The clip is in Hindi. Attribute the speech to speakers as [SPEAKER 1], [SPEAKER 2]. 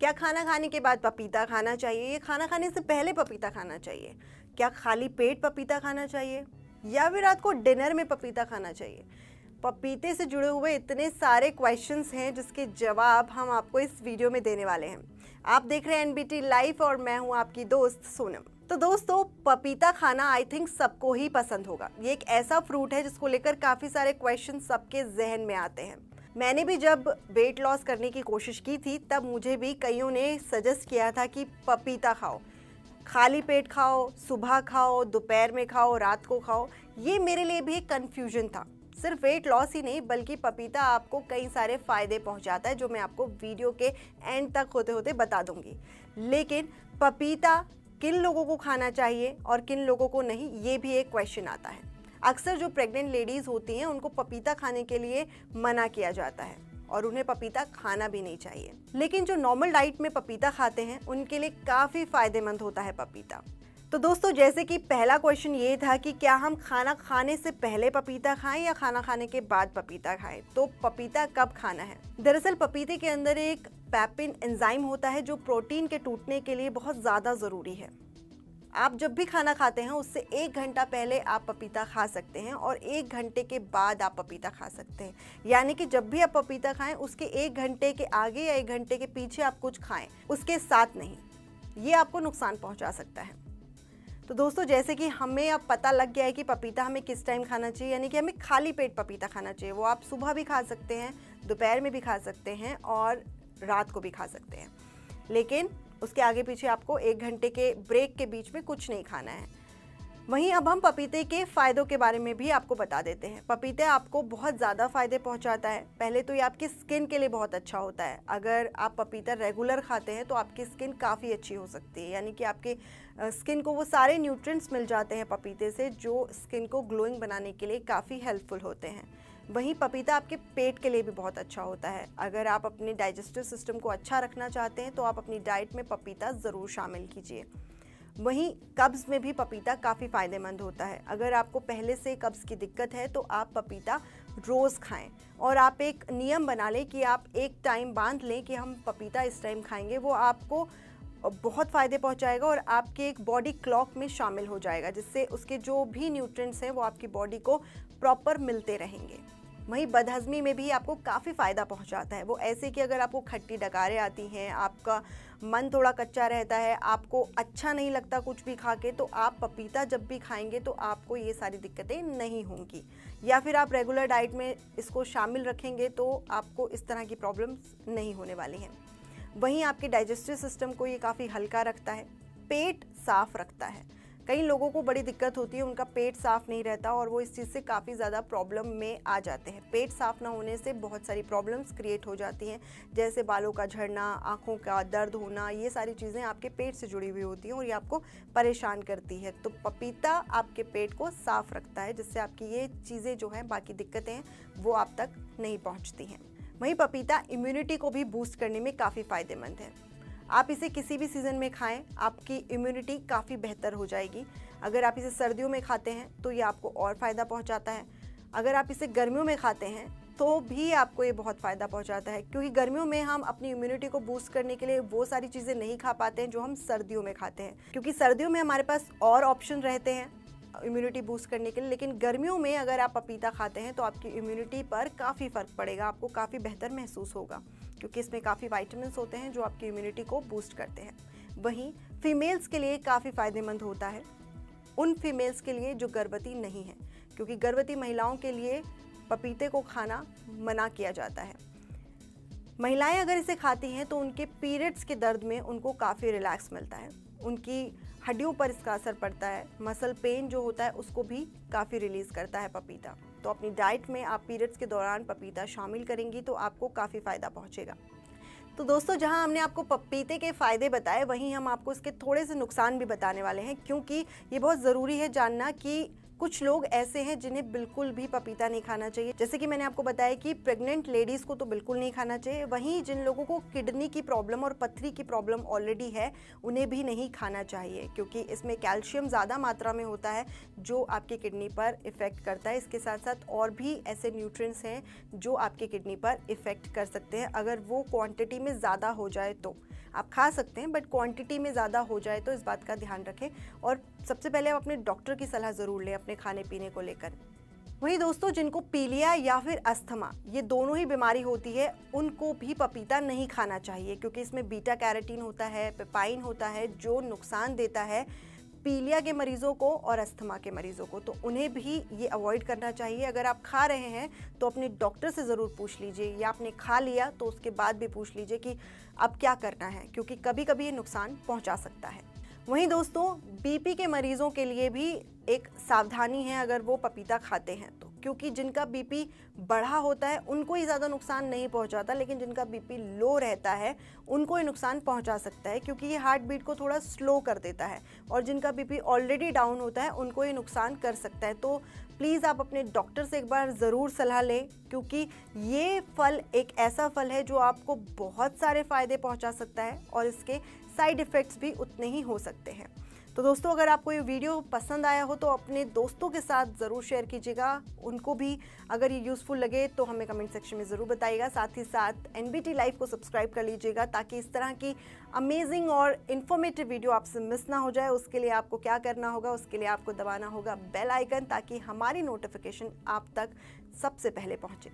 [SPEAKER 1] क्या खाना खाने के बाद पपीता खाना चाहिए? या खाना खाने से पहले पपीता खाना चाहिए। क्या खाली पेट पपीता खाना चाहिए? या फिर रात को डिनर में पपीता खाना चाहिए? पपीते से जुड़े हुए इतने सारे क्वेश्चंस हैं जिसके जवाब हम आपको इस वीडियो में देने वाले हैं। आप देख रहे हैं एनबीटी लाइव और मैं हूँ आपकी दोस्त सोनम। तो दोस्तों, पपीता खाना आई थिंक सबको ही पसंद होगा। ये एक ऐसा फ्रूट है जिसको लेकर काफ़ी सारे क्वेश्चन सबके जहन में आते हैं। मैंने भी जब वेट लॉस करने की कोशिश की थी, तब मुझे भी कईयों ने सजेस्ट किया था कि पपीता खाओ। खाली पेट खाओ, सुबह खाओ, दोपहर में खाओ, रात को खाओ। ये मेरे लिए भी एक कन्फ्यूज़न था। सिर्फ़ वेट लॉस ही नहीं, बल्कि पपीता आपको कई सारे फ़ायदे पहुंचाता है, जो मैं आपको वीडियो के एंड तक होते होते बता दूँगी। लेकिन पपीता किन लोगों को खाना चाहिए और किन लोगों को नहीं, ये भी एक क्वेश्चन आता है। अक्सर जो प्रेग्नेंट लेडीज़ होती हैं, उनको पपीता खाने के लिए मना किया जाता है और उन्हें पपीता खाना भी नहीं चाहिए। लेकिन जो नॉर्मल डाइट में पपीता खाते हैं, उनके लिए काफ़ी फ़ायदेमंद होता है पपीता। तो दोस्तों, जैसे कि पहला क्वेश्चन ये था कि क्या हम खाना खाने से पहले पपीता खाएँ या खाना खाने के बाद पपीता खाएँ? तो पपीता कब खाना है? दरअसल, पपीते के अंदर एक पैपिन एंजाइम होता है जो प्रोटीन के टूटने के लिए बहुत ज़्यादा ज़रूरी है। आप जब भी खाना खाते हैं, उससे एक घंटा पहले आप पपीता खा सकते हैं और एक घंटे के बाद आप पपीता खा सकते हैं। यानी कि जब भी आप पपीता खाएँ, उसके एक घंटे के आगे या एक घंटे के पीछे आप कुछ खाएँ, उसके साथ नहीं। ये आपको नुकसान पहुँचा सकता है। तो दोस्तों, जैसे कि हमें अब पता लग गया है कि पपीता हमें किस टाइम खाना चाहिए, यानी कि हमें खाली पेट पपीता खाना चाहिए। वो आप सुबह भी खा सकते हैं, दोपहर में भी खा सकते हैं और रात को भी खा सकते हैं। लेकिन उसके आगे पीछे आपको एक घंटे के ब्रेक के बीच में कुछ नहीं खाना है। वहीं अब हम पपीते के फ़ायदों के बारे में भी आपको बता देते हैं। पपीते आपको बहुत ज़्यादा फ़ायदे पहुंचाता है। पहले तो ये आपकी स्किन के लिए बहुत अच्छा होता है। अगर आप पपीता रेगुलर खाते हैं तो आपकी स्किन काफ़ी अच्छी हो सकती है। यानी कि आपके स्किन को वो सारे न्यूट्रिएंट्स मिल जाते हैं पपीते से जो स्किन को ग्लोइंग बनाने के लिए काफ़ी हेल्पफुल होते हैं। वहीं पपीता आपके पेट के लिए भी बहुत अच्छा होता है। अगर आप अपने डाइजेस्टिव सिस्टम को अच्छा रखना चाहते हैं तो आप अपनी डाइट में पपीता ज़रूर शामिल कीजिए। वहीं कब्ज़ में भी पपीता काफ़ी फ़ायदेमंद होता है। अगर आपको पहले से कब्ज़ की दिक्कत है तो आप पपीता रोज़ खाएँ और आप एक नियम बना लें कि आप एक टाइम बाँध लें कि हम पपीता इस टाइम खाएँगे। वो आपको बहुत फ़ायदे पहुंचाएगा और आपके एक बॉडी क्लॉक में शामिल हो जाएगा, जिससे उसके जो भी न्यूट्रिएंट्स हैं, वो आपकी बॉडी को प्रॉपर मिलते रहेंगे। वहीं बदहज़मी में भी आपको काफ़ी फ़ायदा पहुंचाता है। वो ऐसे कि अगर आपको खट्टी डकारें आती हैं, आपका मन थोड़ा कच्चा रहता है, आपको अच्छा नहीं लगता कुछ भी खा के तो आप पपीता जब भी खाएँगे तो आपको ये सारी दिक्कतें नहीं होंगी। या फिर आप रेगुलर डाइट में इसको शामिल रखेंगे तो आपको इस तरह की प्रॉब्लम्स नहीं होने वाली हैं। वहीं आपके डाइजेस्टिव सिस्टम को ये काफ़ी हल्का रखता है, पेट साफ़ रखता है। कई लोगों को बड़ी दिक्कत होती है, उनका पेट साफ़ नहीं रहता और वो इस चीज़ से काफ़ी ज़्यादा प्रॉब्लम में आ जाते हैं। पेट साफ़ ना होने से बहुत सारी प्रॉब्लम्स क्रिएट हो जाती हैं, जैसे बालों का झड़ना, आँखों का दर्द होना, ये सारी चीज़ें आपके पेट से जुड़ी हुई होती हैं और ये आपको परेशान करती है। तो पपीता आपके पेट को साफ़ रखता है, जिससे आपकी ये चीज़ें जो हैं, बाकी दिक्कतें वो आप तक नहीं पहुँचती हैं। वहीं पपीता इम्यूनिटी को भी बूस्ट करने में काफ़ी फ़ायदेमंद है। आप इसे किसी भी सीज़न में खाएँ, आपकी इम्यूनिटी काफ़ी बेहतर हो जाएगी। अगर आप इसे सर्दियों में खाते हैं तो ये आपको और फ़ायदा पहुंचाता है। अगर आप इसे गर्मियों में खाते हैं तो भी आपको ये बहुत फ़ायदा पहुंचाता है, क्योंकि गर्मियों में हम अपनी इम्यूनिटी को बूस्ट करने के लिए वो सारी चीज़ें नहीं खा पाते हैं जो हम सर्दियों में खाते हैं। क्योंकि सर्दियों में हमारे पास और ऑप्शन रहते हैं। इम्यूनिटी बूस्ट करने के लिए, लेकिन गर्मियों में अगर आप पपीता खाते हैं तो आपकी इम्यूनिटी पर काफ़ी फ़र्क पड़ेगा, आपको काफ़ी बेहतर महसूस होगा, क्योंकि इसमें काफ़ी वाइटमिन होते हैं जो आपकी इम्यूनिटी को बूस्ट करते हैं। वहीं फीमेल्स के लिए काफ़ी फ़ायदेमंद होता है, उन फीमेल्स के लिए जो गर्भवती नहीं है, क्योंकि गर्भवती महिलाओं के लिए पपीते को खाना मना किया जाता है। महिलाएँ अगर इसे खाती हैं तो उनके पीरियड्स के दर्द में उनको काफ़ी रिलैक्स मिलता है। उनकी हड्डियों पर इसका असर पड़ता है। मसल पेन जो होता है, उसको भी काफ़ी रिलीज़ करता है पपीता। तो अपनी डाइट में आप पीरियड्स के दौरान पपीता शामिल करेंगी तो आपको काफ़ी फ़ायदा पहुँचेगा। तो दोस्तों, जहाँ हमने आपको पपीते के फ़ायदे बताए, वहीं हम आपको इसके थोड़े से नुकसान भी बताने वाले हैं, क्योंकि ये बहुत ज़रूरी है जानना कि कुछ लोग ऐसे हैं जिन्हें बिल्कुल भी पपीता नहीं खाना चाहिए। जैसे कि मैंने आपको बताया कि प्रेग्नेंट लेडीज़ को तो बिल्कुल नहीं खाना चाहिए। वहीं जिन लोगों को किडनी की प्रॉब्लम और पथरी की प्रॉब्लम ऑलरेडी है, उन्हें भी नहीं खाना चाहिए, क्योंकि इसमें कैल्शियम ज़्यादा मात्रा में होता है, जो आपकी किडनी पर इफ़ेक्ट करता है। इसके साथ साथ और भी ऐसे न्यूट्रिएंट्स हैं, जो आपकी किडनी पर इफ़ेक्ट कर सकते हैं। अगर वो क्वांटिटी में ज़्यादा हो जाए तो। आप खा सकते हैं बट क्वांटिटी में ज़्यादा हो जाए तो इस बात का ध्यान रखें। और सबसे पहले आप अपने डॉक्टर की सलाह ज़रूर लें अपने खाने पीने को लेकर। वहीं दोस्तों, जिनको पीलिया या फिर अस्थमा, ये दोनों ही बीमारी होती है, उनको भी पपीता नहीं खाना चाहिए, क्योंकि इसमें बीटा कैरेटीन होता है पेपाइन होता है, जो नुकसान देता है पीलिया के मरीज़ों को और अस्थमा के मरीज़ों को तो उन्हें भी ये अवॉइड करना चाहिए। अगर आप खा रहे हैं तो अपने डॉक्टर से ज़रूर पूछ लीजिए, या आपने खा लिया तो उसके बाद भी पूछ लीजिए कि अब क्या करना है, क्योंकि कभी कभी ये नुकसान पहुँचा सकता है। वहीं दोस्तों बीपी के मरीज़ों के लिए भी एक सावधानी है, अगर वो पपीता खाते हैं तो। क्योंकि जिनका बीपी बढ़ा होता है, उनको ही ज़्यादा नुकसान नहीं पहुंचाता, लेकिन जिनका बीपी लो रहता है, उनको ही नुकसान पहुँचा सकता है, क्योंकि ये हार्ट बीट को थोड़ा स्लो कर देता है। और जिनका बीपी ऑलरेडी डाउन होता है, उनको ही नुकसान कर सकता है। तो प्लीज़ आप अपने डॉक्टर से एक बार ज़रूर सलाह लें, क्योंकि ये फल एक ऐसा फल है जो आपको बहुत सारे फ़ायदे पहुँचा सकता है, और इसके साइड इफ़ेक्ट्स भी उतने ही हो सकते हैं। तो दोस्तों, अगर आपको ये वीडियो पसंद आया हो तो अपने दोस्तों के साथ ज़रूर शेयर कीजिएगा। उनको भी अगर ये यूज़फुल लगे तो हमें कमेंट सेक्शन में ज़रूर बताइएगा। साथ ही साथ एन बी टी लाइव को सब्सक्राइब कर लीजिएगा, ताकि इस तरह की अमेजिंग और इन्फॉर्मेटिव वीडियो आपसे मिस ना हो जाए। उसके लिए आपको क्या करना होगा, उसके लिए आपको दबाना होगा बेल आइकन ताकि हमारी नोटिफिकेशन आप तक सबसे पहले पहुँचे।